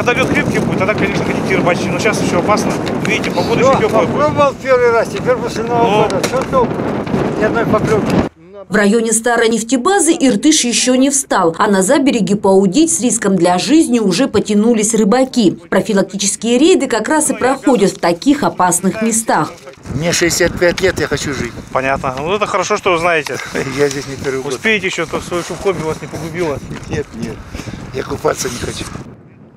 Когда лед крепкий будет, тогда, конечно, хотите рыбачить. Но сейчас еще опасно. Видите, погода еще теплая будет. попробовал первый раз, теперь после Нового Ну. года. Что толку? Ни одной поклевки. В районе старой нефтебазы Иртыш еще не встал, а на забереге поудить с риском для жизни уже потянулись рыбаки. Профилактические рейды как раз и проходят в таких опасных местах. Мне 65 лет, я хочу жить. Понятно. Ну это хорошо, что вы знаете. Я здесь не первый год. Успеете еще, то свое хобби вас не погубило. Нет, нет. Я купаться не хочу.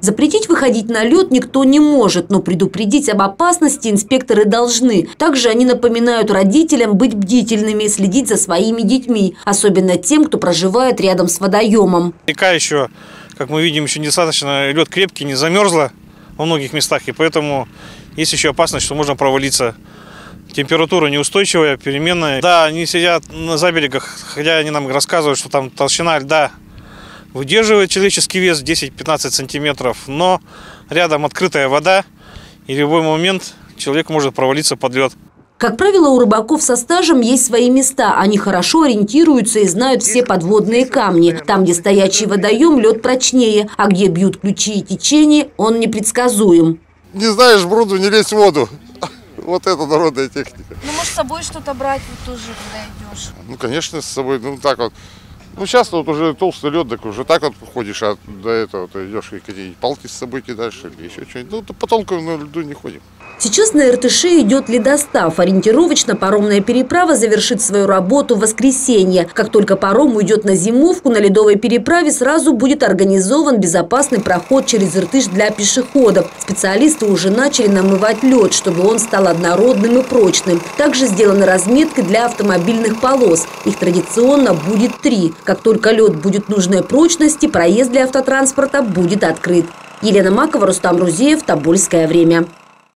Запретить выходить на лед никто не может, но предупредить об опасности инспекторы должны. Также они напоминают родителям быть бдительными следить за своими детьми, особенно тем, кто проживает рядом с водоемом. Река еще, как мы видим, еще недостаточно лед крепкий, не замерзла во многих местах, и поэтому есть еще опасность, что можно провалиться. Температура неустойчивая, переменная. Да, они сидят на заберегах, хотя они нам рассказывают, что там толщина льда выдерживает человеческий вес 10-15 сантиметров, но рядом открытая вода, и в любой момент человек может провалиться под лед. Как правило, у рыбаков со стажем есть свои места. Они хорошо ориентируются и знают все подводные камни. Там, где стоячий водоем, лед прочнее, а где бьют ключи и течение, он непредсказуем. Не знаешь бруду, не лезь в воду. Вот это народная техника. Ну, может, с собой что-то брать вот тоже, когда идешь. Ну, конечно, с собой, ну, так вот. Ну, сейчас вот уже толстый лед, так уже так вот ходишь, а до этого ты идешь и какие палки с собой кидаешь или еще что-нибудь. Ну, то по толковому льду не ходим. Сейчас на Иртыше идет ледостав. Ориентировочно паромная переправа завершит свою работу в воскресенье. Как только паром уйдет на зимовку, на ледовой переправе сразу будет организован безопасный проход через Иртыш для пешеходов. Специалисты уже начали намывать лед, чтобы он стал однородным и прочным. Также сделаны разметки для автомобильных полос. Их традиционно будет три. Как только лед будет нужной прочности, проезд для автотранспорта будет открыт. Елена Макова, Рустам Рузеев, Тобольское время.